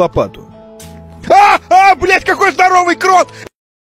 лопату. А, а, блядь, какой здоровый крот!